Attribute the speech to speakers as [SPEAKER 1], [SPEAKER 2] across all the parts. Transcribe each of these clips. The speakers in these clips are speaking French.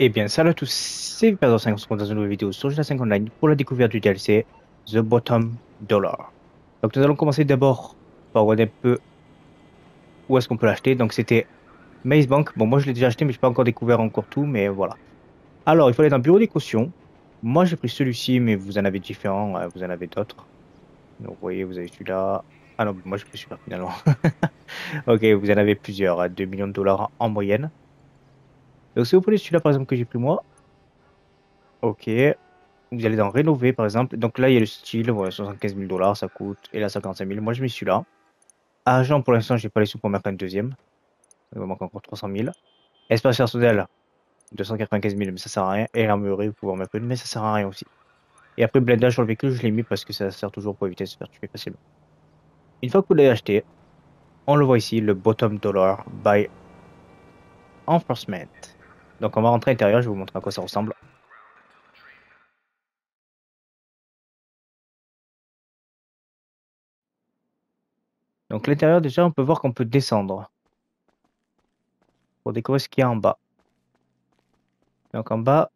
[SPEAKER 1] Eh bien, salut à tous, c'est Vipers 5 on dans une nouvelle vidéo sur GTA 5 Online pour la découverte du DLC The Bottom Dollar. Donc, nous allons commencer d'abord par regarder un peu où est-ce qu'on peut l'acheter. Donc, c'était Maze Bank. Bon, moi je l'ai déjà acheté, mais je n'ai pas encore découvert encore tout, mais voilà. Alors, il dans le bureau des cautions. Moi, j'ai pris celui-ci, mais vous en avez différents, hein, vous en avez d'autres. Donc, vous voyez, vous avez celui-là. Ah non, moi j'ai pris celui-là finalement. ok, vous en avez plusieurs, à 2 millions de dollars en moyenne. Donc si vous prenez celui-là par exemple que j'ai pris moi, ok, vous allez dans rénover par exemple. Donc là il y a le style, voilà, 75 000 dollars ça coûte, et là 55 000. Moi je mets celui-là. Argent pour l'instant j'ai pas les sous pour mettre un deuxième. Il me manque encore 300 000. Espace personnel, 295 000 mais ça sert à rien. Et l'armurerie vous pouvez en mettre une mais ça sert à rien aussi. Et après blindage sur le véhicule je l'ai mis parce que ça sert toujours pour éviter de se faire tuer facilement. Une fois que vous l'avez acheté, on le voit ici, le bottom dollar by enforcement. Donc on va rentrer à l'intérieur, je vais vous montrer à quoi ça ressemble. Donc l'intérieur déjà on peut voir qu'on peut descendre. Pour découvrir ce qu'il y a en bas. Donc en bas,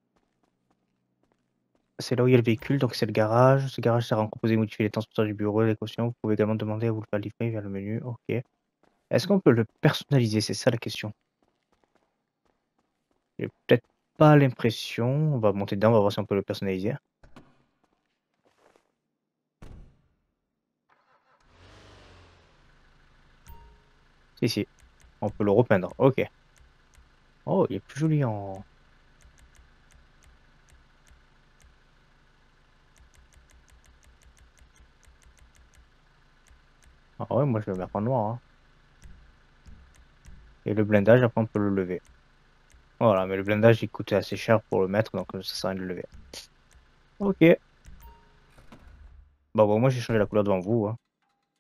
[SPEAKER 1] c'est là où il y a le véhicule, donc c'est le garage. Ce garage sert à composer et modifier les transporteurs du bureau, les cautions. Vous pouvez également demander à vous le faire livrer via le menu. Ok. Est-ce qu'on peut le personnaliser? C'est ça la question. J'ai peut-être pas l'impression. On va monter dedans, on va voir si on peut le personnaliser. Si, si. On peut le repeindre. Ok. Oh, il est plus joli en... Ah ouais, moi je vais le mettre en noir. Hein. Et le blindage, après on peut le lever. Voilà, mais le blindage il coûtait assez cher pour le mettre, donc ça sert à rien de le lever. Ok. Bon, bon moi j'ai changé la couleur devant vous. Hein.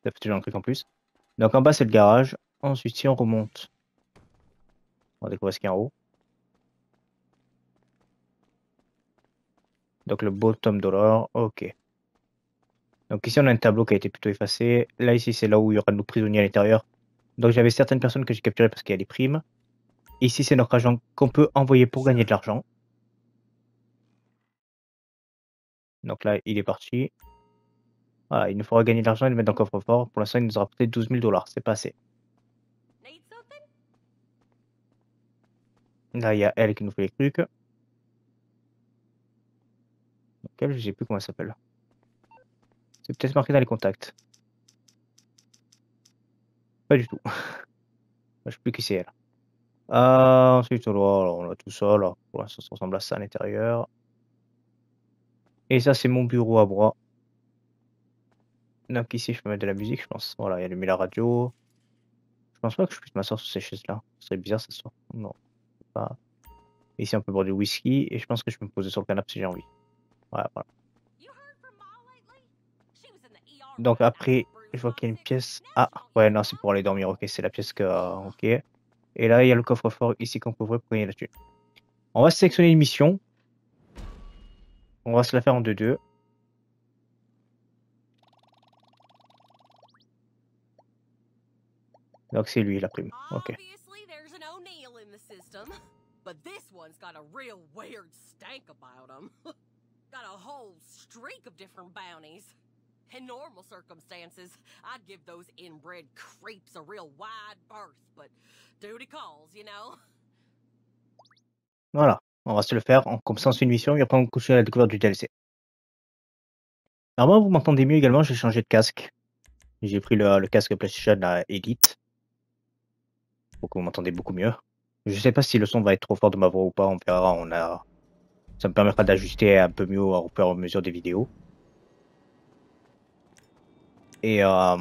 [SPEAKER 1] Fait toujours un truc en plus. Donc en bas c'est le garage. Ensuite si on remonte, on va découvrir ce qu'il y a en haut. Donc le bottom dollar, ok. Donc ici on a un tableau qui a été plutôt effacé. Là ici c'est là où il y aura nos prisonniers à l'intérieur. Donc j'avais certaines personnes que j'ai capturées parce qu'il y a des primes. Ici, c'est notre agent qu'on peut envoyer pour gagner de l'argent. Donc là, il est parti. Voilà, il nous faudra gagner de l'argent et le mettre dans le coffre-fort. Pour l'instant, il nous aura coûté 12 000 dollars. C'est pas assez. Là, il y a elle qui nous fait les trucs. Donc, elle, je sais plus comment elle s'appelle. C'est peut-être marqué dans les contacts. Pas du tout. je sais plus qui c'est elle. Euh, ensuite, on a tout ça, là. L'instant, ça ressemble à ça à l'intérieur. Et ça, c'est mon bureau à bras. Donc ici, je peux mettre de la musique, je pense. Voilà, il y a le la radio. Je pense pas que je puisse m'asseoir sur ces chaises-là. Ce serait bizarre, ça sort. Non. Ici, on peut boire du whisky. Et je pense que je peux me poser sur le canapé si j'ai envie. Voilà, voilà. Donc après, je vois qu'il y a une pièce. Ah, ouais, non, c'est pour aller dormir. Ok, c'est la pièce que... Ok. Et là, il y a le coffre-fort ici qu'on peut ouvrir pour gagner là-dessus. On va sélectionner une mission. On va se la faire en 2-2. Donc c'est lui la prime. Ok. But this one's got a real weird stank about him. got a whole streak of different bounties. In normal circumstances, I'd give those inbred creeps a real wide berth, but duty calls, you know? Voilà, on va se le faire en comme on une mission et après on couche à la découverte du DLC. Moi vous m'entendez mieux également, j'ai changé de casque. J'ai pris le, casque PlayStation Elite. Pour que vous m'entendez beaucoup mieux. Je sais pas si le son va être trop fort de ma voix ou pas, on verra, on a... Ça me permettra d'ajuster un peu mieux au fur et à mesure des vidéos. Et euh,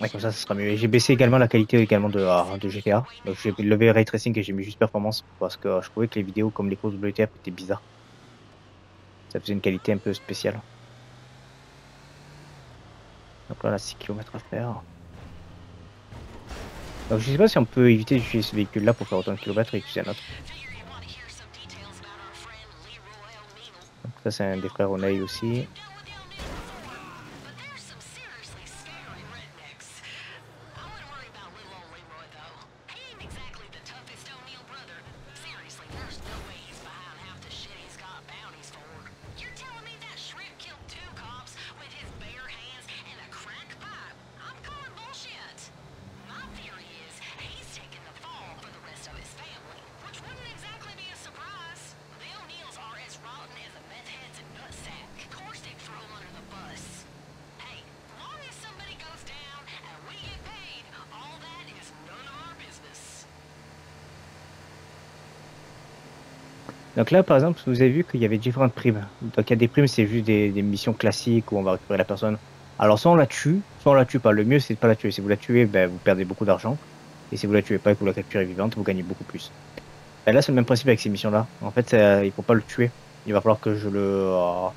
[SPEAKER 1] ouais, comme ça, ça sera mieux. J'ai baissé également la qualité également de, euh, de GTA. Donc j'ai levé Ray Tracing et j'ai mis juste performance parce que je trouvais que les vidéos comme les courses WTF étaient bizarres. Ça faisait une qualité un peu spéciale. Donc là, on a 6 km à faire. Donc je sais pas si on peut éviter d'utiliser ce véhicule là pour faire autant de kilomètres et utiliser un autre. Donc ça c'est un des frères O'Neill aussi. Donc là, par exemple, vous avez vu qu'il y avait différentes primes. Donc il y a des primes, c'est juste des, missions classiques où on va récupérer la personne. Alors soit on la tue, soit on la tue pas. Le mieux c'est de pas la tuer. Si vous la tuez, ben, vous perdez beaucoup d'argent. Et si vous la tuez pas et que vous la capturez vivante, vous gagnez beaucoup plus. Et là c'est le même principe avec ces missions-là. En fait, il faut pas le tuer. Il va falloir que je le... euh,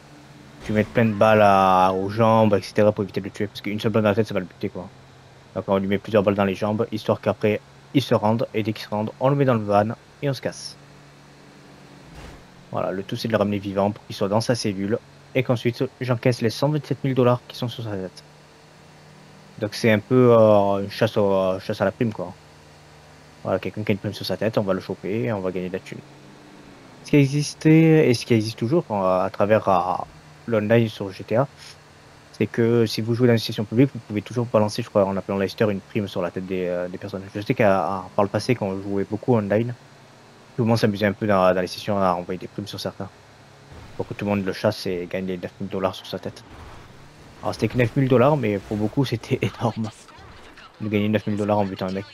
[SPEAKER 1] tu mettes plein de balles aux jambes, etc. pour éviter de le tuer. Parce qu'une seule balle dans la tête, ça va le buter quoi. Donc on lui met plusieurs balles dans les jambes, histoire qu'après il se rende. Et dès qu'il se rende, on le met dans le van et on se casse. Voilà, le tout c'est de le ramener vivant pour qu'il soit dans sa cellule et qu'ensuite j'encaisse les 127 000 dollars qui sont sur sa tête. Donc c'est un peu euh, une euh, chasse à la prime quoi. Voilà, quelqu'un qui a une prime sur sa tête, on va le choper et on va gagner de la thune. Ce qui existait et ce qui existe toujours à travers euh, l'online sur GTA, c'est que si vous jouez dans une session publique, vous pouvez toujours balancer, je crois, en appelant Leicester, une prime sur la tête des, personnes. Je sais qu'à par le passé, quand on jouait beaucoup online, tout le monde s'amusait un peu dans, dans les sessions à envoyer des primes sur certains. Pour que tout le monde le chasse et gagne les 9000 dollars sur sa tête. Alors c'était que 9000 dollars, mais pour beaucoup c'était énorme. De gagner 9000 dollars en butant un mec.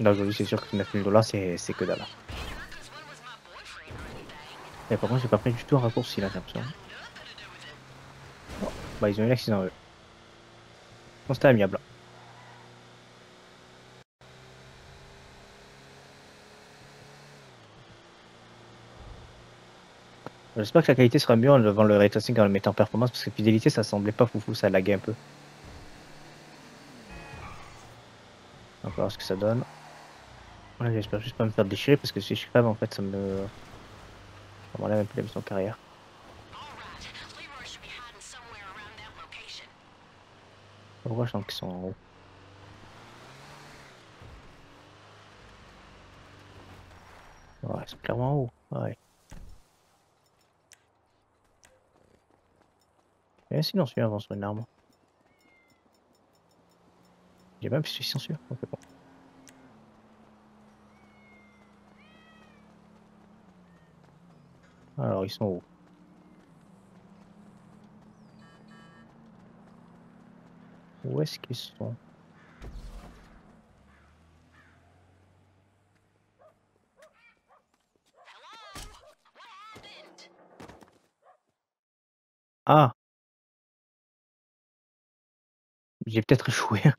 [SPEAKER 1] Là aujourd'hui c'est sûr que 9000 dollars c'est que dalle. Et par contre j'ai pas pris du tout un raccourci là, j'ai l'impression. Bah ils ont eu l'accident eux. Bon c'était amiable. J'espère que la qualité sera mieux en devant le ray tracing en le mettant en performance parce que fidélité ça semblait pas foufou, ça laguait un peu. On va voir ce que ça donne. J'espère juste pas me faire déchirer parce que si je crève en fait ça me. Ça m'enlève un peu la mission carrière. Pourquoi je sens qu'ils sont en haut Ouais, ils sont clairement en haut. Ouais. Et silencieux avant une arme. J'ai même suis silencieux. Alors, ils sont où? Où est-ce qu'ils sont? Ah J'ai peut-être échoué.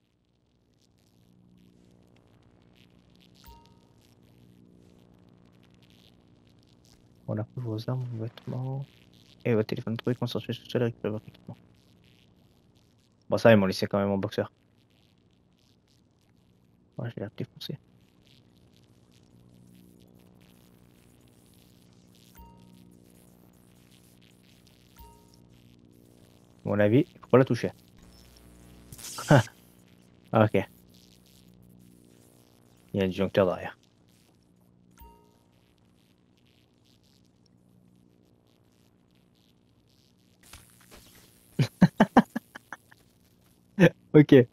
[SPEAKER 1] Voilà, vos armes, vos vêtements. Et votre téléphone trouvé, concentré sur seul et récupérez votre équipement. Bon, ça, ils m'ont laissé quand même mon boxeur. Ouais, je l'ai défoncé. Mon avis, il faut pas la toucher. Ah, ok. Il y a un disjoncteur derrière. ok.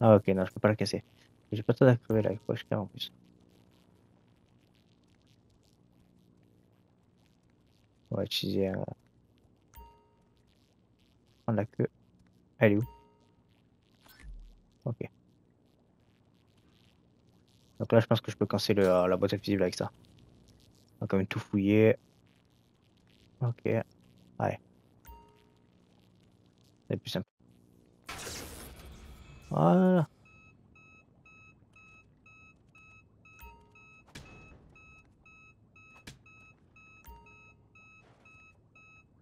[SPEAKER 1] Ah ok, non, je peux pas la casser. J'ai pas trop à crever là, il faut que je crève en plus. On va utiliser un... La queue. Elle est où? Ok. Donc là, je pense que je peux casser le, la boîte invisible avec ça. On va quand même tout fouiller. Ok. Ouais. C'est plus simple. Voilà.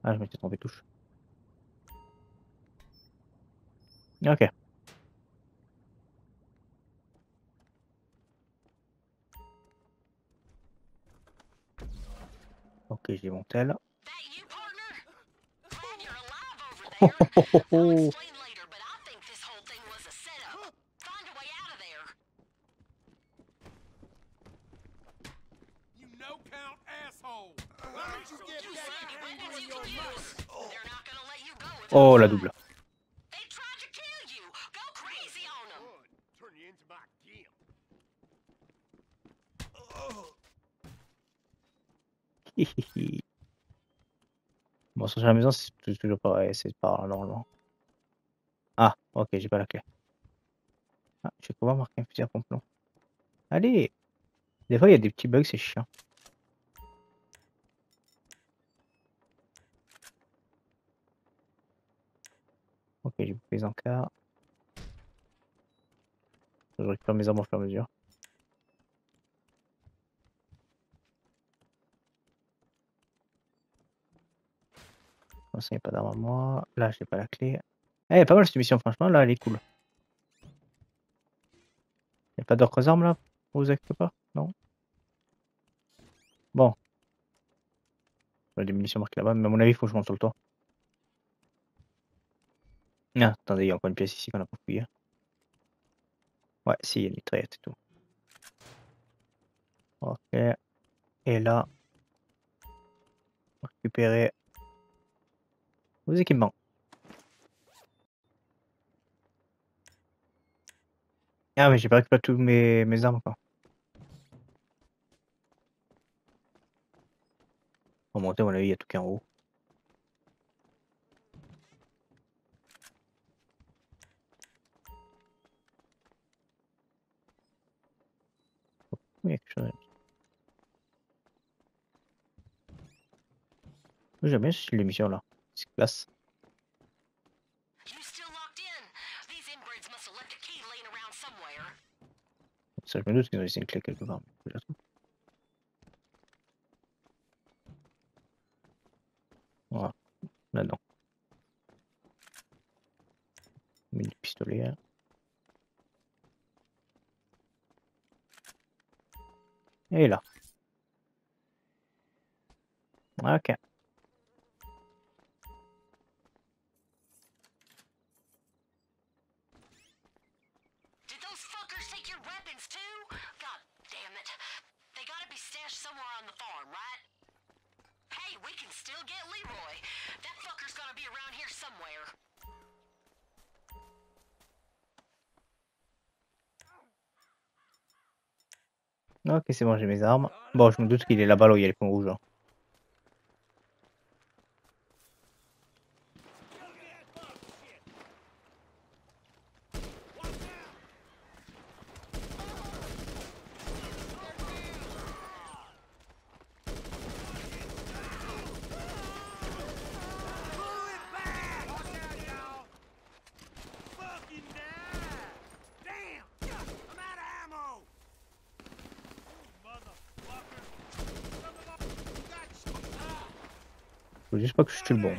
[SPEAKER 1] Ah, je m'étais trompé touche. Ok. Ok, j'ai mon tel. Oh, oh, oh, oh, oh.
[SPEAKER 2] You
[SPEAKER 1] bon, sur la maison, c'est tou- toujours pareil, c'est pas normalement. Ah, ok, j'ai pas la clé. Ah, je vais pouvoir marquer un fusil à. Allez Des fois, il y a des petits bugs, c'est chiant. Ok, j'ai bouclé les encarts. Je récupère mes armes au fur et à mesure. Il n'y a pas d'arme à moi. Là, j'ai pas la clé. Eh, pas mal cette mission, franchement. Là, elle est cool. Il n'y a pas d'autres armes là Vous inquiétez pas? Non? Bon. Il y a des munitions marquées là-bas, mais à mon avis, il faut que je monte sur le toit. Ah, attendez, il y a encore une pièce ici qu'on a pas fouillée. Ouais, si, il y a une mitraillette et tout. Ok. Et là, récupérer vos équipements. Ah, mais j'ai pas récupéré tous mes, mes armes quoi. On monter, mon avis, il y a tout qu'en haut. Il a. J'aime bien ce style d'émission là.
[SPEAKER 3] Around somewhere.
[SPEAKER 1] Ça, je me doute qu'ils ont laissé une clé quelque part. Voilà. Là-dedans. Mini pistolet. hein. Et là. Ok. Ok, c'est bon, j'ai mes armes. Bon, je me doute qu'il est là-bas là il y a les points rouges. hein.
[SPEAKER 2] Pull it back! Watch out, y'all! Fucking die! Damn! I'm out of ammo! Motherfucker! Son of a- Got you! Ah,
[SPEAKER 1] Faut juste pas que je tue le bon.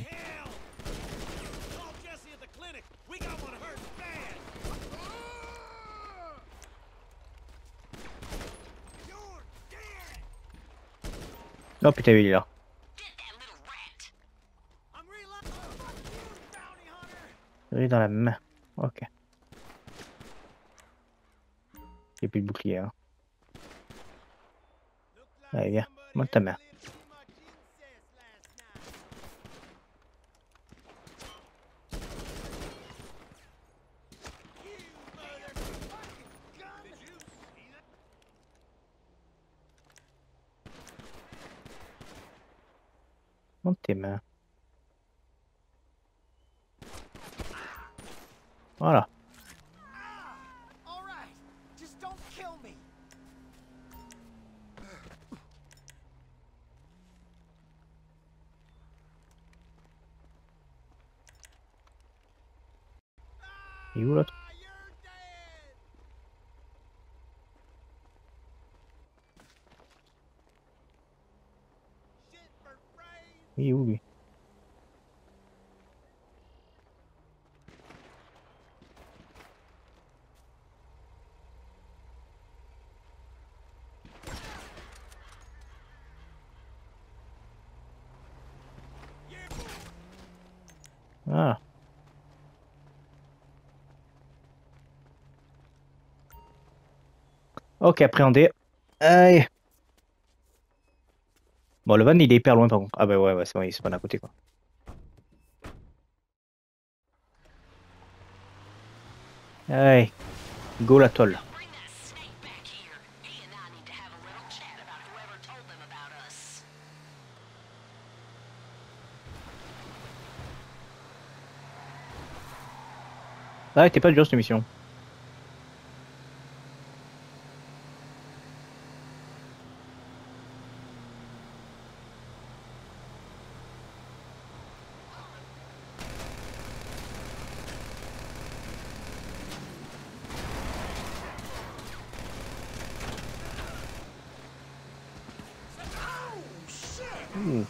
[SPEAKER 1] Oh putain, il est là. Il est dans la main. Ok. J'ai plus de bouclier. Hein. Allez, viens. Monte ta main. Effectivement. Voilà. Et où l'autre Ok, appréhendé. Aïe. Bon, le van, il est hyper loin par contre. Ah bah ouais, ouais c'est bon, il se pas à côté quoi. Aïe. Go la tolle.
[SPEAKER 3] Now bring that snake back here.
[SPEAKER 1] Hmm.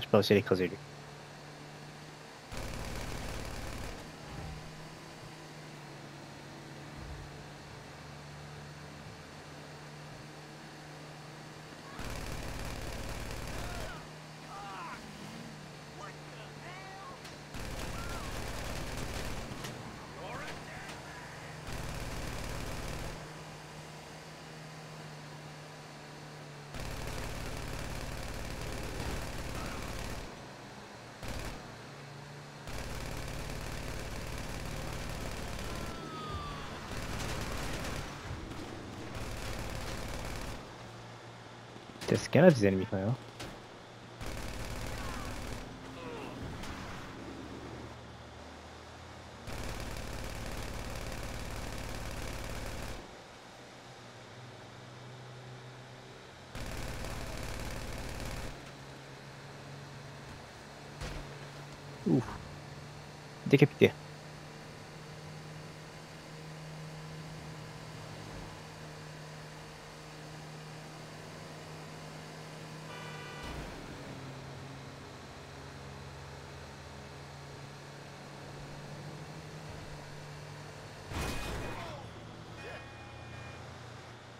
[SPEAKER 1] Je peux aussi l'écraser lui. Est-ce qu'il y en a des ennemis quand même hein Ouf. Décapité.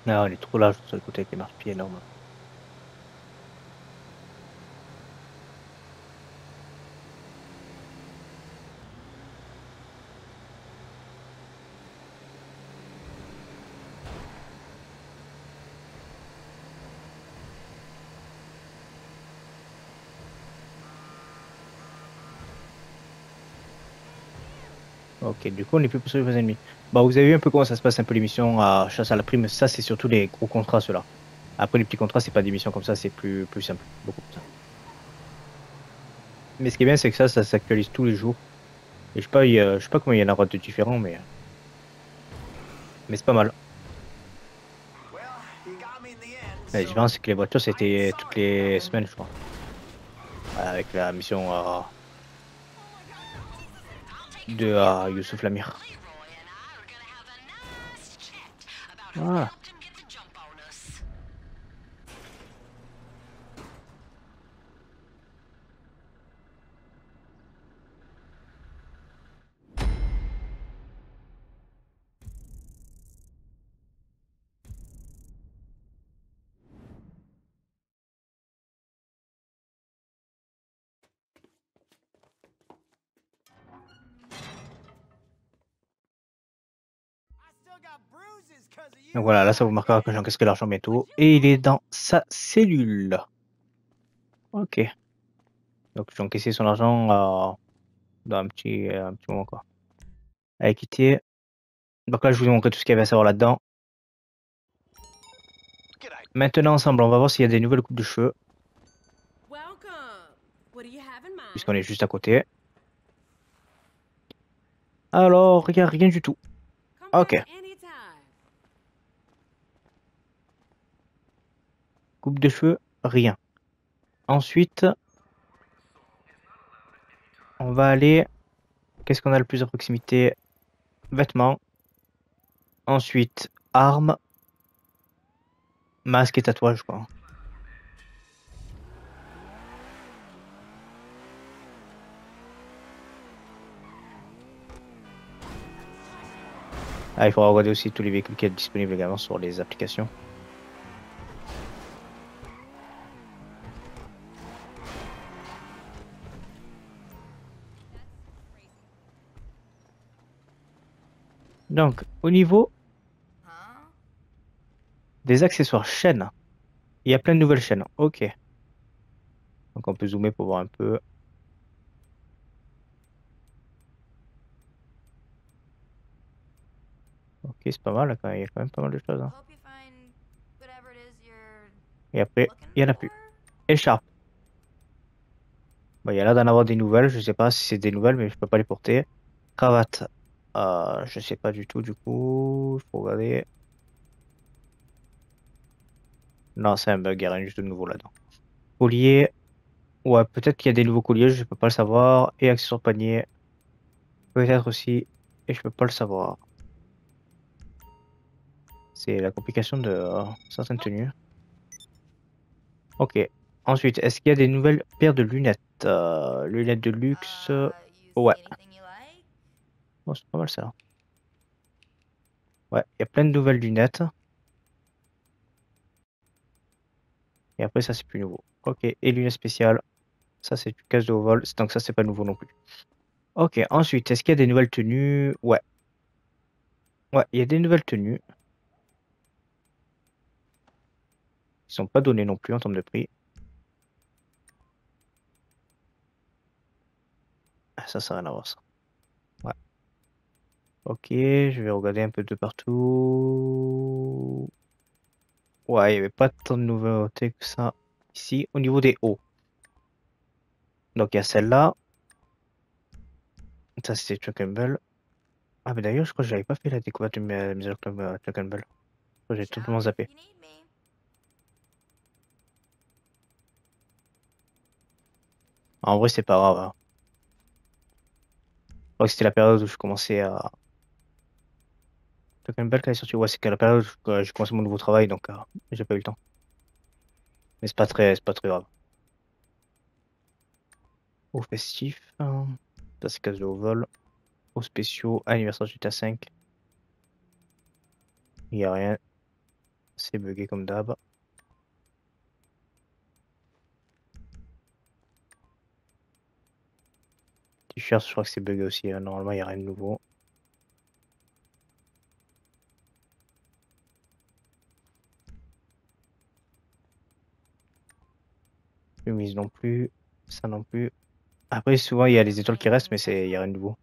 [SPEAKER 1] Ah, on est trop sur le côté avec les marque-pieds énormes. Ok, du coup on est plus sur les ennemis. Bah vous avez vu un peu comment ça se passe un peu l'émission à chasse à la prime, ça c'est surtout les gros contrats ceux-là. Après les petits contrats c'est pas des missions comme ça, c'est plus, plus simple, beaucoup plus simple. Mais ce qui est bien c'est que ça, ça s'actualise tous les jours. Et je sais pas, a- je sais pas comment il y en aura de différents mais... Mais c'est pas mal. La différence c'est que les voitures c'était toutes les semaines je crois. Avec la mission euh, de euh, Youssouf Lamir.
[SPEAKER 3] Leroy
[SPEAKER 1] Donc voilà, là ça vous marquera que j'ai encaissé l'argent bientôt. Et il est dans sa cellule. Ok. Donc j'ai encaissé son argent euh, dans un petit, euh, un petit moment quoi. Allez, quitter. Donc là je vous ai montré tout ce qu'il y avait à savoir là-dedans. Maintenant ensemble, on va voir s'il y a des nouvelles coupes de cheveux, puisqu'on est juste à côté. Alors, il n'y a rien du tout. Ok. Coupe de cheveux, rien. Ensuite, on va aller. Qu'est-ce qu'on a le plus à proximité? Vêtements. Ensuite, armes. Masque et tatouage, quoi. Ah, il faudra regarder aussi tous les véhicules qui sont disponibles également sur les applications. Donc, au niveau des accessoires chaînes, il y a plein de nouvelles chaînes. Ok. Donc, on peut zoomer pour voir un peu. Ok, c'est pas mal. Il y a quand même pas mal de choses. hein. Et après, il y en a plus. Écharpe. Il y a là d'en avoir des nouvelles. Je sais pas si c'est des nouvelles, mais je peux pas les porter. Cravate. Euh, je sais pas du tout, du coup. Faut regarder. Non, c'est un bug. Il y a rien de nouveau là-dedans. Collier. Ouais, peut-être qu'il y a des nouveaux colliers. Je peux pas le savoir. Et accessoires panier. Peut-être aussi. Et je peux pas le savoir. C'est la complication de euh, certaines tenues. Ok. Ensuite, est-ce qu'il y a des nouvelles paires de lunettes? Euh, Lunettes de luxe? Ouais. C'est pas mal ça. Ouais, il y a plein de nouvelles lunettes. Et après, ça, c'est plus nouveau. Ok, et lunettes spéciales. Ça, c'est du casse de vol. Donc, ça, c'est pas nouveau non plus. Ok, ensuite, est-ce qu'il y a des nouvelles tenues? Ouais. Ouais, il y a des nouvelles tenues. Ils sont pas donnés non plus en termes de prix. Ah, ça, ça n'a rien à voir, ça. Ok, je vais regarder un peu de partout. Ouais, il n'y avait pas tant de nouveautés que ça ici au niveau des hauts. Donc il y a celle-là. Ça c'était Chuck and Bell. Ah mais d'ailleurs je crois que j'avais pas fait la découverte de mes clubs, euh, Chuck and Bell. Je crois que J'ai totalement zappé. En vrai c'est pas grave. hein. Je crois que c'était la période où je commençais à... Chuck and Bell quand elle est sortie, ouais c'est que la période où j'ai commencé mon nouveau travail donc euh, j'ai pas eu le temps. Mais c'est pas très, grave. Au festif, hein. ça c'est casse de haut vol. Aux spéciaux, anniversaire GTA 5. Il a rien. C'est bugué comme d'hab. T-shirt, je crois que c'est bugué aussi. hein. Normalement, il a rien de nouveau. Chemise non plus. Ça non plus. Après, souvent, il y a les étoiles qui restent, mais il n'y a rien de nouveau.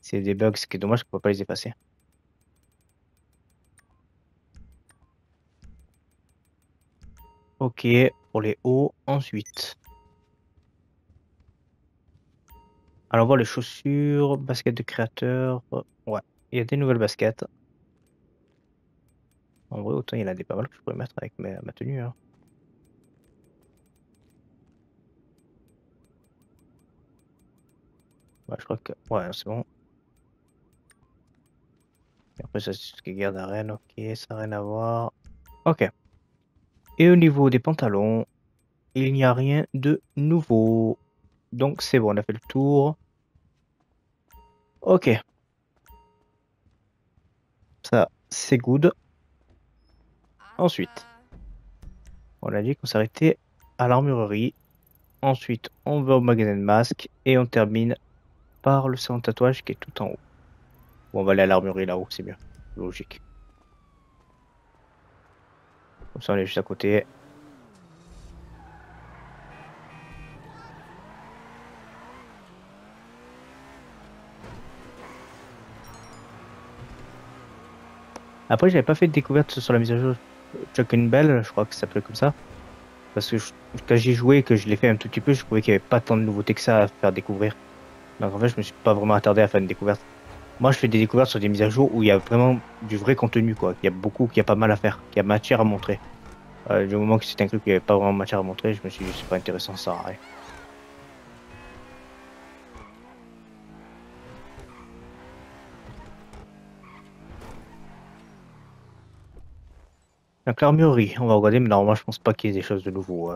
[SPEAKER 1] C'est des bugs, ce qui est dommage qu'on ne peut pas les effacer. Ok, pour les hauts, ensuite. Alors, on les chaussures, baskets de créateur. Ouais, il y a des nouvelles baskets. En vrai, autant il y en a des pas mal que je pourrais mettre avec ma, ma tenue. hein. Je crois que. Ouais, c'est bon. Et après, ça, c'est ce qui garde arène. Ok, ça n'a rien à voir. Ok. Et au niveau des pantalons, il n'y a rien de nouveau. Donc, c'est bon, on a fait le tour. Ok. Ça, c'est good. Ensuite. On a dit qu'on s'arrêtait à l'armurerie. Ensuite, on va au magasin de masques. Et on termine par le salon de tatouage qui est tout en haut. Bon, on va aller à l'armurerie là-haut, c'est mieux. Logique. Comme ça, on est juste à côté. Après, j'avais pas fait de découverte sur la mise à jour Chuck and Bell, je crois que ça s'appelait comme ça. Parce que quand j'ai joué et que je l'ai fait un tout petit peu, je trouvais qu'il n'y avait pas tant de nouveautés que ça à faire découvrir. Donc en fait, je me suis pas vraiment attardé à faire une découverte. Moi, je fais des découvertes sur des mises à jour où il y a vraiment du vrai contenu, quoi. Il y a beaucoup, qu'il y a pas mal à faire, qu'il y a matière à montrer. Euh, du moment que c'est inclus qu'il n'y avait pas vraiment matière à montrer, je me suis dit, c'est pas intéressant, ça sert à rien. Donc l'armurerie, on va regarder, mais normalement je pense pas qu'il y ait des choses de nouveau.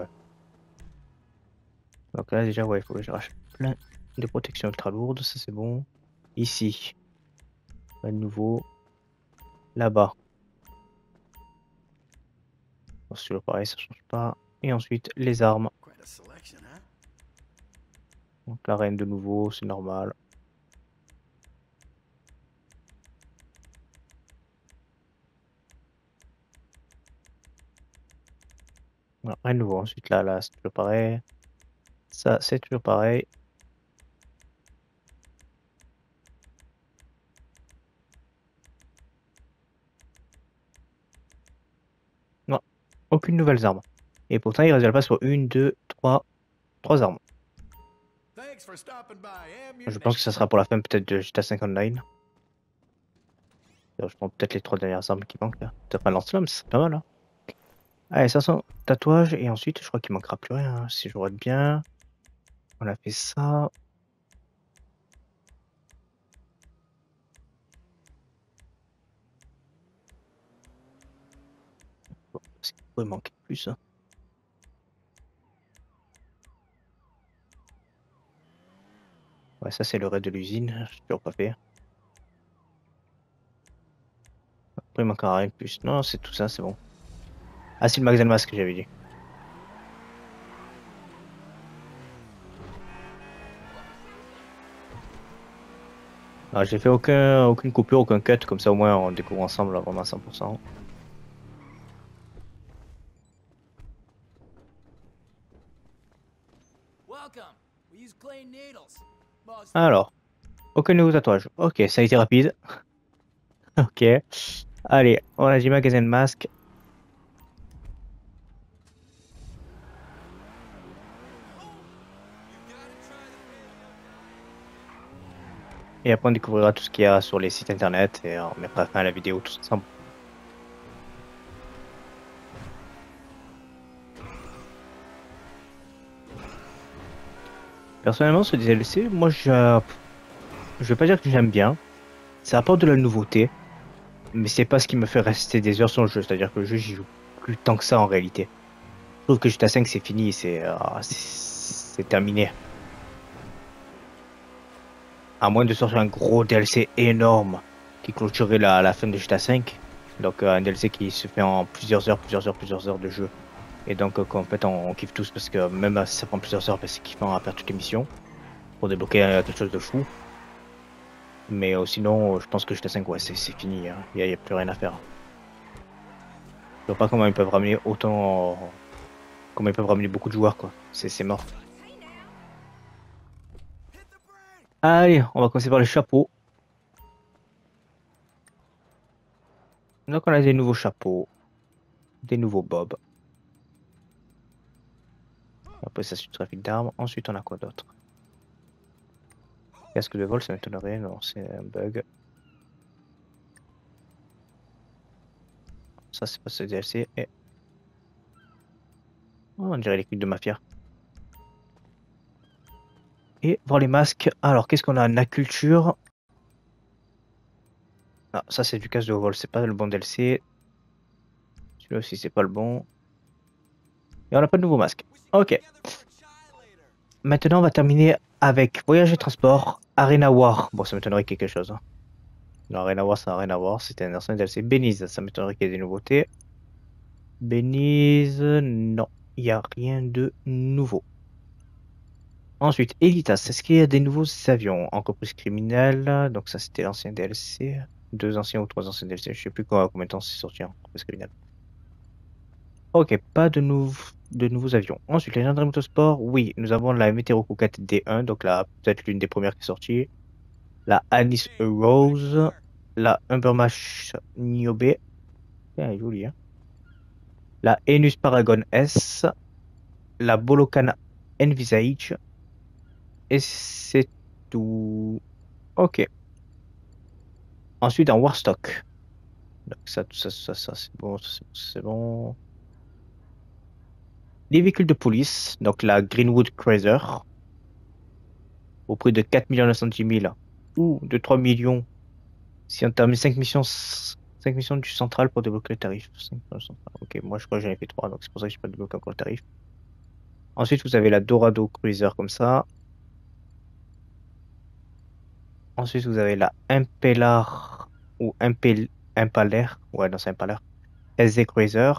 [SPEAKER 1] Donc là déjà, ouais, il faut que je rachète plein de protection ultra lourde, ça c'est bon. Ici. Pas de nouveau. Là-bas. Bon, pareil, ça change pas. Et ensuite, les armes. Donc la reine de nouveau, c'est normal. Voilà, reine nouveau. Ensuite là, là, c'est toujours pareil. Ça, c'est toujours pareil. Aucune nouvelle arme. Et pourtant, il reste place pour une, deux, trois, trois armes. Je pense que ça sera pour la fin peut-être de GTA 59. Alors, je prends peut-être les trois dernières armes qui manquent là. Peut-être un lance-flamme, c'est pas mal hein. Allez, 500 tatouages et ensuite je crois qu'il manquera plus rien hein, si je regarde bien. On a fait ça. Bon, Est-ce qu'il pourrait manquer plus hein Ouais, ça c'est le raid de l'usine, je toujours pas fait. Après, il manquera rien de plus. Non, c'est tout ça, c'est bon. Ah, c'est le magasin de masque que j'avais dit. Ah, j'ai fait aucun, aucune coupure, aucun cut, comme ça au moins on découvre ensemble vraiment à 100%. Alors, aucun nouveau tatouage. Ok, ça a été rapide. ok. Allez, on a dit magasin de masque. Et après on découvrira tout ce qu'il y a sur les sites internet et on mettra fin à la vidéo tous ensemble. Personnellement, ce DLC, moi je. Je vais pas dire que j'aime bien. Ça apporte de la nouveauté. Mais c'est pas ce qui me fait rester des heures sur le jeu. C'est-à-dire que le jeu, j'y joue plus tant que ça en réalité. Je trouve que GTA 5 c'est fini, c'est euh, terminé. À moins de sortir un gros DLC énorme qui clôturerait la, la fin de GTA 5. Donc euh, un DLC qui se fait en plusieurs heures, plusieurs heures, plusieurs heures de jeu. Et donc euh, qu'en fait on, kiffe tous parce que même si ça prend plusieurs heures, ben, c'est kiffant à faire toutes les missions. Pour débloquer euh, quelque chose de fou. Mais euh, sinon, euh, je pense que GTA 5, ouais, c'est fini. Il n'y a, plus rien à faire. Je vois pas comment ils peuvent ramener autant. Comment ils peuvent ramener beaucoup de joueurs, quoi. C'est mort. Allez, on va commencer par les chapeaux. Donc on a des nouveaux chapeaux. Des nouveaux bobs. Après ça c'est du trafic d'armes. Ensuite on a quoi d'autre? Casque de vol, ça m'étonnerait. Non, c'est un bug. Ça c'est pas ce DLC. Et... Oh, on dirait l'équipe de mafia. Et voir les masques. Alors, qu'est-ce qu'on a? La culture. Ah, ça c'est du casque de vol, c'est pas le bon DLC. Celui-là aussi c'est pas le bon. Et on n'a pas de nouveau masque. Ok. Maintenant on va terminer avec Voyage et Transport, Arena War. Bon, ça m'étonnerait quelque chose. Hein. Non, Arena War, ça n'a rien. C'était un ancien DLC. Benize, ça m'étonnerait qu'il y ait des nouveautés. Benize, non. Il n'y a rien de nouveau. Ensuite, Elitas, est-ce qu'il y a des nouveaux avions? Entreprise criminelle, donc ça c'était l'ancien DLC. Deux anciens ou trois anciens DLC, je sais plus quoi, combien de temps c'est sorti en entreprise criminelle. Ok, pas de, nou- de nouveaux avions. Ensuite, les gendarmes motosport, oui, nous avons la Metero Coucat D1, donc là, peut-être l'une des premières qui est sortie. La Anis Rose, la Humbermash Niobe, elle est jolie, hein. La Enus Paragon S, la Bolokana Envisage, et c'est tout. Ok. Ensuite, en Warstock. Donc ça, ça, ça, c'est ça, c'est bon, c'est bon. Les véhicules de police, donc la Greenwood Cruiser, au prix de 4 910 000 ou de 3 millions si on termine 5 missions, 5 missions du central pour débloquer le tarif. 5 missions centrales. Ok, moi je crois que j'en ai fait 3, donc c'est pour ça que je pas débloqué encore le tarif. Ensuite, vous avez la Dorado Cruiser comme ça. Ensuite, vous avez la Impelar ou Impel, Impaler. Ouais, non, c'est Impaler. SD Cruiser.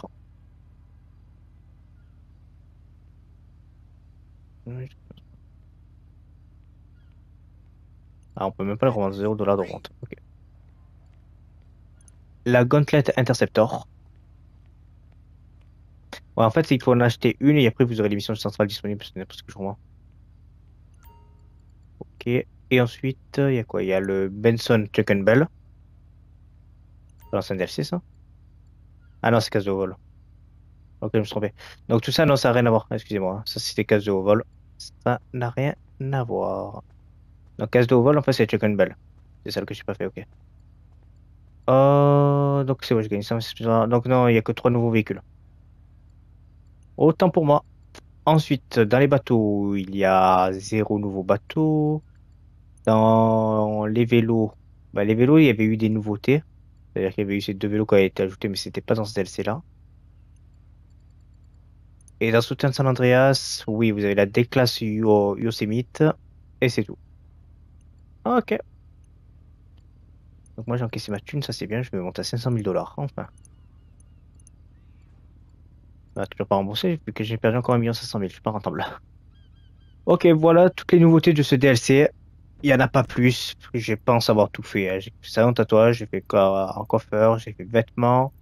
[SPEAKER 1] Ah, on peut même pas le revendre 0 dollars de rente. Ok. La Gauntlet Interceptor. Ouais, en fait, il faut en acheter une et après vous aurez les missions centrales disponibles. C'est je. Ok. Et ensuite, il y a quoi? Il y a le Benson Chicken Bell. C'est l'ancien DLC, ça Ah non, c'est case de vol. Ok, je me suis trompé. Donc tout ça, non, ça n'a rien à voir. Excusez-moi. Ça, c'était case de vol. Ça n'a rien à voir. Donc case de vol, en fait, c'est Chicken Bell. C'est celle que j'ai pas fait, ok. Euh, donc c'est bon, je gagne ça? Donc non, il n'y a que trois nouveaux véhicules. Autant pour moi. Ensuite, dans les bateaux, il y a zéro nouveau bateau. Dans les vélos, bah, les vélos, il y avait eu des nouveautés. C'est-à-dire qu'il y avait eu ces deux vélos qui avaient été ajoutés, mais c'était pas dans ce DLC-là. Et dans Soutien de San Andreas, oui, vous avez la déclasse Yosemite, et c'est tout. Ok. Donc moi j'ai encaissé ma thune, ça c'est bien, je vais monter à 500 000 dollars, enfin. Bah, toujours pas remboursé, vu que j'ai perdu encore 1 500 000, je suis pas rentable. Ok, voilà toutes les nouveautés de ce DLC. Il y en a pas plus, je pense avoir tout fait. J'ai fait salon tatouage, j'ai fait en coiffeur, j'ai fait vêtements,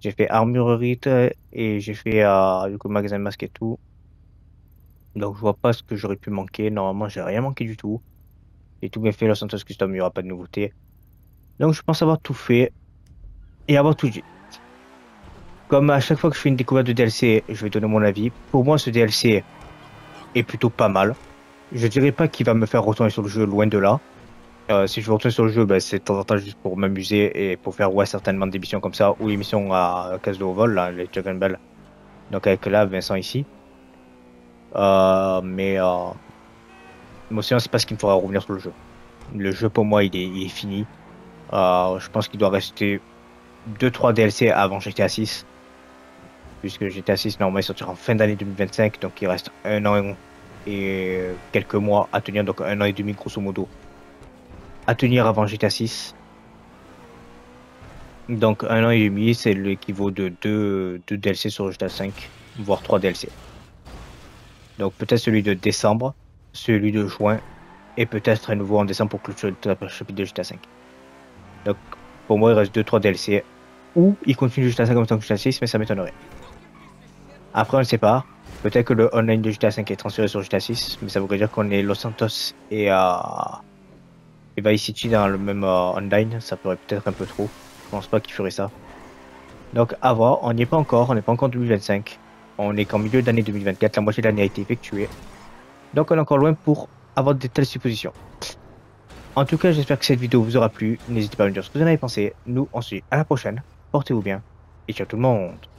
[SPEAKER 1] j'ai fait armurerie et j'ai fait euh, du coup magasin masque et tout. Donc je vois pas ce que j'aurais pu manquer. Normalement j'ai rien manqué du tout. J'ai tout bien fait, la Santos Custom, il n'y aura pas de nouveauté. Donc je pense avoir tout fait et avoir tout dit. Comme à chaque fois que je fais une découverte de DLC, je vais donner mon avis. Pour moi, ce DLC est plutôt pas mal. Je dirais pas qu'il va me faire retourner sur le jeu, loin de là. Euh, si je veux retourner sur le jeu, ben, c'est de temps en temps juste pour m'amuser et pour faire ouais, certainement des missions comme ça, ou les missions à case de vol, les Dragon Bell. Donc avec là, Vincent ici. Euh, mais euh, moi aussi, c'est pas ce qui me fera revenir sur le jeu. Le jeu pour moi, il est, il est fini. Euh, je pense qu'il doit rester 2-3 DLC avant GTA 6 puisque GTA 6 normalement il sortira en fin d'année 2025, donc il reste un an et quelques mois à tenir, donc un an et demi grosso modo à tenir avant GTA 6. Donc un an et demi, c'est l'équivalent de 2 DLC sur GTA 5, voire 3 DLC. Donc peut-être celui de décembre, celui de juin, et peut-être un nouveau en décembre pour clôturer le chapitre de GTA 5. Donc pour moi il reste 2-3 DLC, ou il continue GTA 5 en même temps que GTA 6, mais ça m'étonnerait. Après, on ne sait pas. Peut-être que le online de GTA 5 est transféré sur GTA 6, mais ça voudrait dire qu'on est Los Santos et, euh, et Vice City dans le même euh, online. Ça pourrait peut-être un peu trop. Je pense pas qu'il ferait ça. Donc, à voir. On n'y est pas encore. On n'est pas encore en 2025. On est qu'en milieu d'année 2024. La moitié de l'année a été effectuée. Donc, on est encore loin pour avoir de telles suppositions. En tout cas, j'espère que cette vidéo vous aura plu. N'hésitez pas à me dire ce que vous en avez pensé. Nous, on se dit à la prochaine. Portez-vous bien. Et ciao tout le monde.